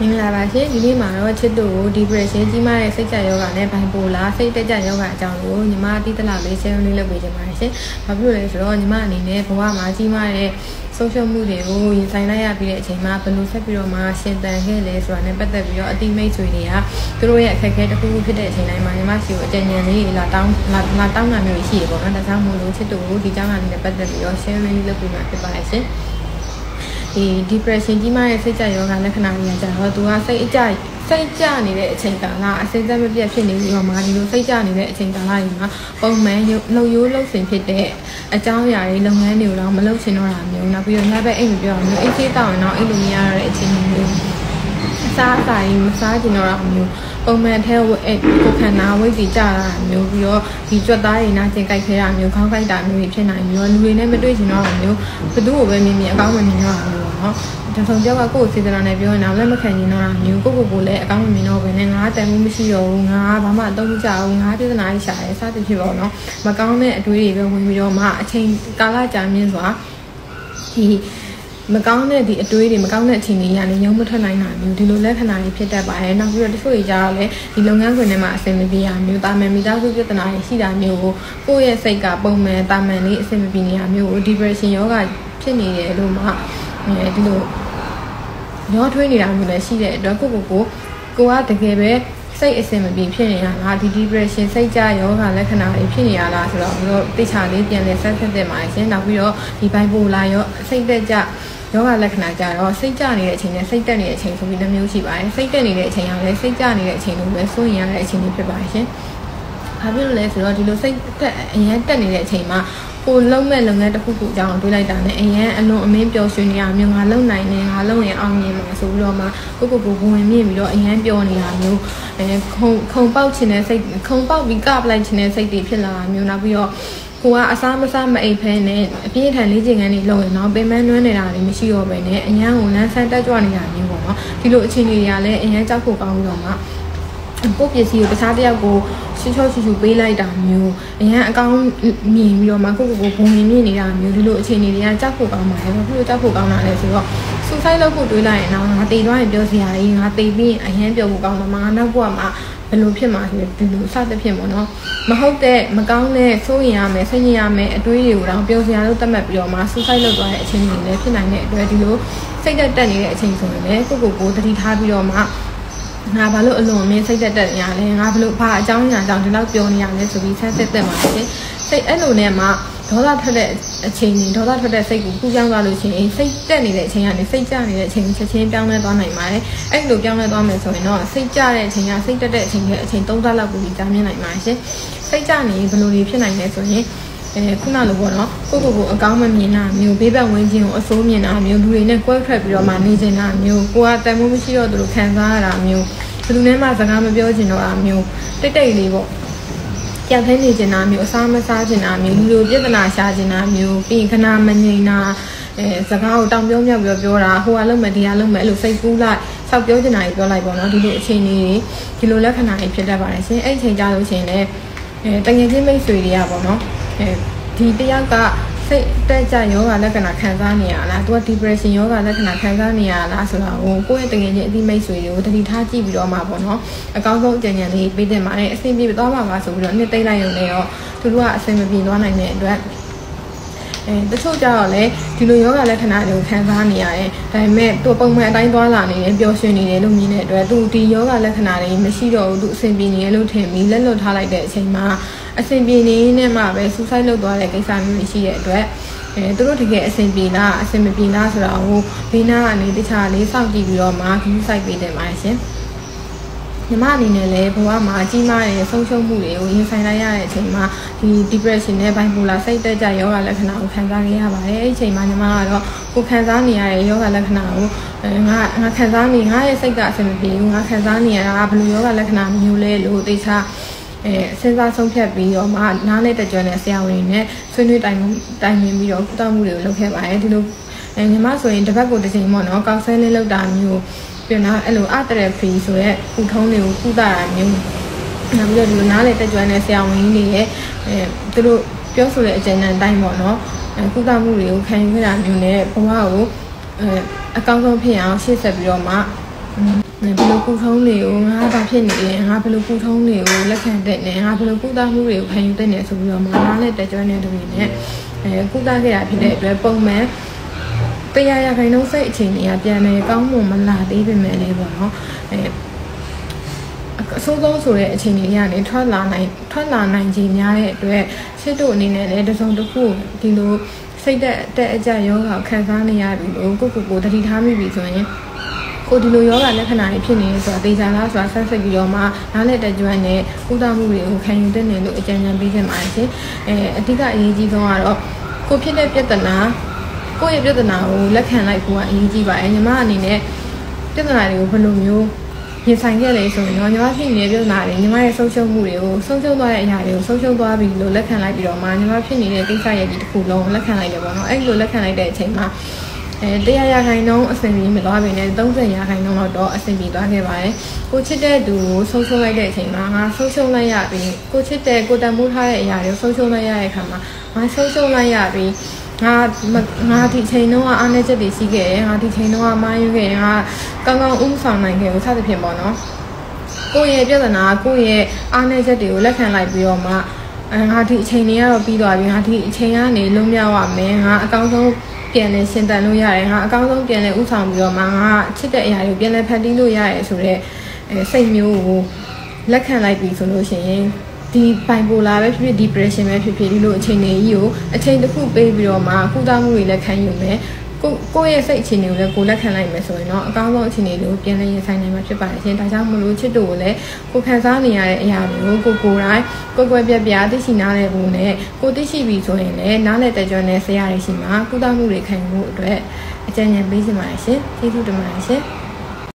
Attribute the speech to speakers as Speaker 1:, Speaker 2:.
Speaker 1: မင်္ဂလာပါရှင်ဒီနေ့မှာတော့ချစ်တို့ကို depression ကြီးမားတဲ့စိတ်ကြယောဂနဲ့ bipolar စိတ်တက်ကြယောဂအကြောင်းကိုညီမတိတလာလေး share လေးလုပ်ပေးချင်ပါတယ်ရှင်။ဘာဖြစ်လို့လဲဆိုတော့ညီမအနေနဲ့ဘဝမှာကြီးမားတဲ့ဆုံးရှုံးမှုတွေကိုရင်ဆိုင်လိုက်ရပြီးတဲ့အချိန်မှာဘယ်လိုဆက်ပြီးတော့မှရှင်သန်ခဲ့လဲဆိုတာနဲ့ပတ်သက်ပြီးတော့အတိမိတ်ဆွေတွေကသူတို့ရဲ့အခက်အခဲတစ်ခုခုဖြစ်တဲ့အချိန်တိုင်းမှာညီမရှိကိုအကြံဉာဏ်လေးလာတောင်းလာတောင်းတာမျိုးရှိတယ်ပေါ့နော်။ဒါကြောင့်မို့လို့ချစ်တို့ကိုဒီကြောင်းကနေပတ်သက်ပြီးတော့ share လေးလုပ်ပေးမှာဖြစ်ပါတယ်ရှင်။ ဒီ depression ကြီးမားတဲ့စိတ်ကြယောဂလက္ခဏာတွေကကြတော့သူကစိတ်အကြစိတ်ကြနေတဲ့အချိန်ကာလအစိမ့်သက်မပြတ်ဖြစ်နေပြီးတော့မှဒီလိုစိတ်ကြနေတဲ့အချိန်ကာလတွေမှာပုံမှန်လှုပ်ရိုးလှုပ်ဆင်ဖြစ်တဲ့အကြောင်းအရာတွေလုပ်ငန်းတွေကိုတော့မလုပ်ချင်တော့တာမျိုးနောက်ပြီးတော့ညဘက်အိမ်မပြောအောင်မျိုးအိတ်သေးတောင်းရင်တော့အိတ်လို့မရတော့တဲ့အချိန်မျိုးအ စားအစာကြီးမစားချင်တော့တာမျိုးပုံမှန်ထဲကိုကိုခန္ဓာဝိတ်စီကြတာမျိုးပြီးတော့ဒီကြွက်သားတွေနာကျင်ကြိုက်ခဲတာမျိုးခေါင်းကြိုက်တာမျိုးဖြစ်နိုင်ပြီးတော့လူတွေနဲ့မတွေ့ချင်တော့တာမျိုးဘသူ့ကိုပဲမြင်မြင်အကောင်းမမြင်တော့တာမျိုးပေါ့နော်တဆုံပြောက်ကကိုယ့်ကိုစေတနာနဲ့ပြောရင်တော့လက်မခံရင်တော့တာမျိုးကိုကိုကိုလည်းအကောင်းမမြင်တော့ဘဲနဲ့ငါတန်မှုမရှိတော့ဘူးငါဘာမှအသုံးမကျဘူးငါပြဿနာကြီးရှာတယ်စသဖြင့်ပေါ့နော်မကောင်းတဲ့အတွေးတွေပဲဝင်ပြီးတော့မှအချိန်ကာလကြာမြင့်စွာဒီ မကောင်းတဲ့ဒီအတွေးတွေမကောင်းတဲ့အခြေအနေတွေကနေရုံးမထွက်နိုင်တာမျိုးဒီလိုလက္ခဏာတွေဖြစ်တတ်ပါတယ်နောက်ပြီးတော့တချို့တွေကြတော့လေဒီလုပ်ငန်းခွင်ထဲမှာအဆင်မပြေတာမျိုးတာမန်မိသားစုပြဿနာတွေရှိတာမျိုးကိုကိုယ့်ရဲ့စိတ်ကပုံမှန်တာမန်လေးအဆင်မပြေနေတာမျိုးကို depression ယောဂဖြစ်နေတယ်လို့မှအဲဒီလိုရောထွေးနေတာမျိုးလည်းရှိတဲ့အတွက်ကိုကိုကိုကိုကတကယ်ပဲစိတ်အဆင်မပြေဖြစ်နေတာလားဒီ depression စိတ်ကြယောဂလက္ခဏာတွေဖြစ်နေရလားဆိုတော့ဘုတို့တိချာလေးပြန်လည်ဆက်ဆက်တဲ့မှာရှင်နောက်ပြီးတော့ဒီ bipolar ရောစိတ်သက်ကြ ယောဂလက္ခဏာကြတော့စိတ်ကြနေတဲ့အချိန်နဲ့စိတ်တက်နေတဲ့အချိန်ဆိုပြီးနှမျိုးရှိပါတယ်စိတ်တက်နေတဲ့အချိန်ကလည်းစိတ်ကြနေတဲ့အချိန်လိုပဲစိုးရင်ရတဲ့အချိန်တွေဖြစ်ပါတယ်ရှင်ဘာဖြစ်လို့လဲဆိုတော့ဒီလိုစိတ်တက်အရင်တက်နေတဲ့အချိန်မှာကိုလုံးမဲ့လုပ်ငန်းတစ်ခုခုအကြောင်းတွေးလိုက်တာနဲ့အရင်အလွန်အမင်းပျော်ရွှင်နေရမျိုးငါလုံနိုင်နေငါလုံရင်အောင်မြင်မှာဆိုပြီးတော့မှကိုကိုကိုဝင်မြင့်ပြီးတော့အရင်ပျော်နေတာမျိုးအဲခုံခုံပေါက်ချင်တဲ့စိတ်ခုံပေါက်ပြီးကပလိုက်ချင်တဲ့စိတ်တွေဖြစ်လာတာမျိုးနောက်ပြီးတော့ ကိုကအစားမစားမအိပ်ဖဲနဲ့အပြင်းထန်လေးချိန်ကနေလုံရင်တော့ပင်မနှွမ်းနေတာတွေမရှိတော့ပဲနဲ့အရန်ကိုလမ်းဆန်းတက်ကြွနေတာမျိုးပေါ့နော်ဒီလိုအခြေအနေတွေကလည်းအရန်ကြောက်ဖို့ကောင်းပြီးတော့မှကိုပစ္စည်းကိုတခြားတယောက်ကိုရှင်းချောရှူရှူပေးလိုက်တာမျိုးအရန်အကောင်းမြင်ပြီးတော့မှကိုကိုကိုဘုံမြင်မြင်နေတာမျိုးဒီလိုအခြေအနေတွေကကြောက်ဖို့ကောင်းပါတယ်ဘာဖြစ်လို့ကြောက်ဖို့ကောင်းတာလဲဆိုတော့စူဆိုင်လုပ်ဖို့တွေးလိုက်ရင်တော့ငါတေသွားရင်ပြောစရာကြီးငါတေပြီးရင်အရန်ပြောဖို့ကောင်းတော့မှငါနောက်ဘဝမှာ ဘယ်လိုဖြစ်မှာဆိုဒီလိုစသဖြင့်ပေါ့နော်မဟုတ်တဲ့မကောင်းတဲ့စိုးရင်ရမယ်ဆင်ရင်ရမယ်အတွေးတွေကိုတော့ပြောစရာလို့သတ်မှတ်ပြီးတော့မှစူဆိုင်လုပ်သွားတဲ့အချိန်တွေလည်းဖြစ်နိုင်တဲ့အတွက်ဒီလိုစိတ်သက်တက်နေတဲ့အချိန်ဆိုရင်လည်းကိုကိုကိုတတိထားပြီးတော့မှငါဘာလို့အလွန်အမင်းစိတ်တက်တက်နေရလဲငါဘလို့ဘာအကြောင်းအရာကြောင့်ဒီလောက်ပြောနေရလဲဆိုပြီးဆက်ဆက်တက်မှာဖြစ်စိတ်အဲ့လိုနဲ့မှ ဒေါသထွက်တဲ့အချိန်ကြီးဒေါသထွက်တဲ့စိတ်ကိုကူးပြောင်းသွားလို့ရှိရင်စိတ်တက်နေတဲ့အချိန်ကနေစိတ်ကျနေတဲ့အချိန်ချက်ချင်းပြောင်းလဲသွားနိုင်ပါတယ်အဲ့လိုပြောင်းလဲသွားမယ်ဆိုရင်တော့စိတ်ကျတဲ့အချိန်ကစိတ်တက်တဲ့အချိန်ကအချိန်3လလောက်ကိုကြာမြင့်နိုင်ပါတယ်ရှင်စိတ်ကျနေဘယ်လိုတွေဖြစ်နိုင်လဲဆိုရင်အဲခုနလိုပေါ့နော်ကိုကိုကိုအကောင်းမမြင်တာမျိုးဘေးဘက်ဝင်းချင်းကိုအဆိုးမြင်တာမျိုးလူတွေနဲ့ကွဲထွက်ပြီးတော့မှနေနေတာမျိုးကိုကတန်မိုးမရှိတော့သူတို့ခံစားရတာမျိုးဘယ်သူနဲ့မှစကားမပြောချင်တော့တာမျိုးတိတ်တိတ်လေးပေါ့ ကြောက်ခဲနေချင်တာမျိုးအစားမစားချင်တာမျိုးလူလိုပြဿနာရှာချင်တာမျိုးပြီးရင်ခဏမငြိမ်တာအဲစကားကိုတောင်ပြောမြောက်ပြောပြောတာဟိုကလုံးမယ်ဒီကလုံးမယ်အဲ့လိုစိတ်ကူးလိုက်ဆောက်ပြောချင်တာကြီးပြောလိုက်ပေါ့နော်ဒီလိုအခြေအနေတွေဒီလိုလက္ခဏာတွေဖြစ်တတ်ပါတယ်ရှင်အဲ့အချိန်ကြာလို့ရှိရင်လည်းအဲတငယ်ချင်းမိတ်ဆွေတွေကပေါ့နော်အဲဒီတယောက်က စိတ်တက်ကြယောဂလက္ခဏာခံစားနေရလားသူက depression ယောဂလက္ခဏာခံစားနေရလားဆိုတာကိုကိုယ့်ရဲ့တကယ်ချင်းအသိမိတ်ဆွေတွေကိုတတိထားကြည့်ပြီးတော့မှပေါ့နော်အကောင်းဆုံးအကြံဉာဏ်လေးပေးတင်ပါတယ်အဆင်ပြေသွားမှာပါဆိုပြီးတော့နှစ်သိမ့်လိုက်ရုံနဲ့ရောသူတို့ကအဆင်မပြေသွားနိုင်တဲ့အတွက်အဲတချို့ကြတော့လေဒီလိုယောဂလက္ခဏာတွေကိုခံစားနေရတယ်ဒါပေမဲ့သူပုံမှန်အတိုင်းသွားလာနေတယ်ပျော်ရွှင်နေတယ်လို့မြင်တဲ့အတွက်သူဒီယောဂလက္ခဏာတွေမရှိတော့ဘူးသူအဆင်ပြေနေတယ်လို့ထင်ပြီးလက်လွတ်ထားလိုက်တဲ့အချိန်မှာ အဆင်ပြေနေနဲ့မှပဲဆူဆိုက်လုပ်သွားတဲ့ကိစ္စမျိုးရှိတဲ့အတွက်အဲသူတို့တကယ်အဆင်ပြေလားအဆင်မပြေလားဆိုတာကိုဘေးနားကနေတခြားလေးစောင့်ကြည့်ပြီးတော့မှ view site ပေးတယ်ပါရှင်ညီမအနေနဲ့လည်းဘဝမှာအကြီးမားတဲ့ဆုံးရှုံးမှုတွေကိုရင်ဆိုင်လိုက်ရတဲ့အချိန်မှာဒီ depression နဲ့ bipolar စိတ်တက်ကြယောဂလက္ခဏာကိုခံစားခဲ့ရပါတယ်အဲ့ဒီအချိန်မှာညီမကတော့ကိုခံစားနေရတဲ့ယောဂလက္ခဏာကိုငါငါခံစားနေငါရဲ့စိတ်ကအဆင်မပြေဘူးငါခံစားနေရတာဘယ်လိုယောဂလက္ခဏာမျိုးလဲလို့သိချာ အဲစဉ်းစားဆုံးဖြတ်ပြီးတော့မှနားနဲ့တကြွတဲ့ဆရာဝန်တွေနဲ့ဆွေးနွေးတိုင်တိုင်ပင်ပြီးတော့ကုသမှုတွေကိုလုပ်ခဲ့ပါတယ်ဒီလိုအဲညီမဆိုရင်တစ်ပတ်ကိုတစ်ချိန်ပေါ့နော်ကောက်ဆဲလေးလောက်တာမျိုးပြန်တော့အဲ့လိုအတရဖီဆိုရက်ကုထုံးတွေကိုကုသတာမျိုးနောက်ပြီးတော့ဒီလိုနားလေတက်ကြွတဲ့ဆရာဝန်ကြီးတွေရဲ့အဲသူတို့ပြောဆိုတဲ့အကြံဉာဏ်အတိုင်းပေါ့နော်အဲကုသမှုတွေကိုခံယူခဲ့တာမျိုးနဲ့ဘဝကိုအဲအကောင်းဆုံးဖြစ်အောင်ရှေ့ဆက်ပြီးတော့မှ ဘယ်လိုကုထုံးတွေကိုငါဘာဖြစ်နေလဲငါဘယ်လိုကုထုံးတွေကိုလက်ခံတဲ့နဲ့ငါဘယ်လိုကုသမှုတွေကိုခံယူတဲ့နဲ့ဆိုပြီးတော့မနာနဲ့တကြွတဲ့သူတွေနဲ့အဲကုသခဲ့ရဖြစ်တဲ့အတွက်ပုံမှန်တရားရခိုင်နှုန်းစိတ်အခြေအနေကပြန်နေကောင်းမွန်မလာသေးပေမဲ့လည်းပေါ့နော်အဲအဆိုးဆုံးဆိုတဲ့အခြေအနေကနေထွက်လာနိုင်ထွက်လာနိုင်ခြင်းများတဲ့အတွက်ရှစ်တို့အနေနဲ့လည်းတစုံတစ်ခုဒီလိုစိတ်သက်တဲ့အကြယောဂခံစားနေရပြီလို့ကိုကိုကိုတတိထားမိပြီဆိုရင် ကိုဒီလိုယောဂလက္ခဏာတွေဖြစ်နေဆိုတာတေချာလားဆိုတာဆက်ဆက်ပြီးတော့မှနားနဲ့တကြွနဲ့ကုသမှုတွေကိုခံယူတဲ့နယ်လို့အကြံဉာဏ်ပေးခြင်းပါတယ်ရှင်အဲအဓိကအရေးကြီးဆုံးကတော့ကိုဖြစ်တဲ့ပြဿနာကိုယ့်ရဲ့ပြဿနာကိုလက်ခံလိုက်ဖို့ကအရေးကြီးပါတယ်ညီမအနေနဲ့ပြဿနာတွေကိုဘယ်လိုမျိုးရင်ဆိုင်ခဲ့လေဆိုရင်တော့ညီမဖြစ်နေတဲ့ပြဿနာတွေညီမရဲ့ဆုံးရှုံးမှုတွေကိုဆုံးရှုံးသွားတဲ့အရာတွေကိုဆုံးရှုံးသွားပြီလို့လက်ခံလိုက်ပြီးတော့မှညီမဖြစ်နေတဲ့ကိစ္စရဲ့ဒီတစ်ခုလုံးလက်ခံလိုက်တယ်ပေါ့နော်အဲ့လိုလက်ခံလိုက်တဲ့အချိန်မှာ အဲတရားရခိုင်နှုန်းအဆင်ပြေမသွားပြီနဲ့30ရာခိုင်နှုန်းတော့အဆင်ပြေသွားခဲ့ပါတယ်ကိုချစ်တဲ့သူကိုဆုံးရှုံးလိုက်တဲ့အချိန်မှာငါဆုံးရှုံးလိုက်ရပြီကိုချစ်တဲ့ကိုတန်မိုးထားတဲ့အရာတွေကိုဆုံးရှုံးလိုက်ရတဲ့အခါမှာငါဆုံးရှုံးလိုက်ရပြီငါငါဒီချိန်တော့အားနေချက်တွေရှိခဲ့တယ်ငါဒီချိန်တော့မားယူခဲ့တယ်ငါကောင်းကောင်းဥဆောင်နိုင်ခဲ့ဘူးစသဖြင့်ပေါ့နော်ကိုယ့်ရဲ့ပြဿနာကိုယ့်ရဲ့အားနေချက်တွေကိုလက်ခံလိုက်ပြီးတော့မှအဲငါဒီအချိန်တွေကတော့ပြီးသွားပြီငါဒီအချိန်ကနေလုံးမြောက်ရမယ်ငါအကောင်းဆုံး ပြန်လဲရှင်းတန်လို့ရတယ်ငါအကောင်းဆုံးပြန်လဲဥဆောင်ပြီးတော့မှငါချစ်တဲ့အရာတွေကိုပြန်လဲဖန်တီးလို့ရတယ်ဆိုတော့အဲစိတ်မျိုးကိုလက်ခံလိုက်ပြီဆိုလို့ရှိရင်ဒီဘိုင်ပိုလာပဲဖြစ်ဖြစ် depression ပဲဖြစ်ဖြစ်ဒီလိုအခြေအနေကြီးကိုအချိန်တစ်ခုပေးပြီးတော့မှကုသမှုတွေလည်းခံယူမယ် ကိုကိုယ့်ရဲ့စိတ်အခြေအနေကိုလည်းကိုလက်ခံလိုက်မယ်ဆိုရင်တော့အကောင်းဆုံးအခြေအနေတွေကိုပြန်လည်ရင်ဆိုင်နိုင်မှာဖြစ်ပါတယ်ရှင်။ဒါကြောင့်မလို့ချစ်တို့ကိုလည်းကိုခံစားနေရတဲ့အရာတွေကိုကိုကိုယ်တိုင်ကိုယ်ကွယ်ပြပြသိရှိနားလည်ဖို့နဲ့ကိုသိရှိပြီဆိုရင်လည်းနားလည်တဲ့ကြွနဲ့ဆရာရရှိမှာကုသမှုတွေခံယူဖို့အတွက်အကြံဉာဏ်ပေးချင်ပါတယ်ရှင်။ကျေးဇူးတင်ပါတယ်ရှင်။